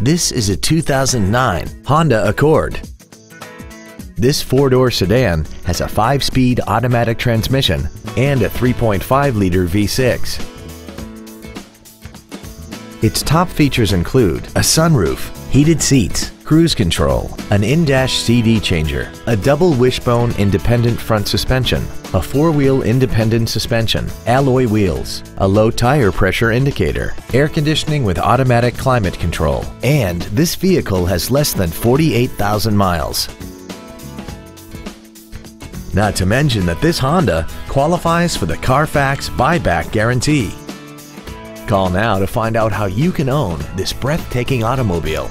This is a 2009 Honda Accord. This four-door sedan has a five-speed automatic transmission and a 3.5-liter V6. Its top features include a sunroof, heated seats, cruise control, an in-dash CD changer, a double wishbone independent front suspension, a four-wheel independent suspension, alloy wheels, a low tire pressure indicator, air conditioning with automatic climate control, and this vehicle has less than 48,000 miles. Not to mention that this Honda qualifies for the Carfax buyback guarantee. Call now to find out how you can own this breathtaking automobile.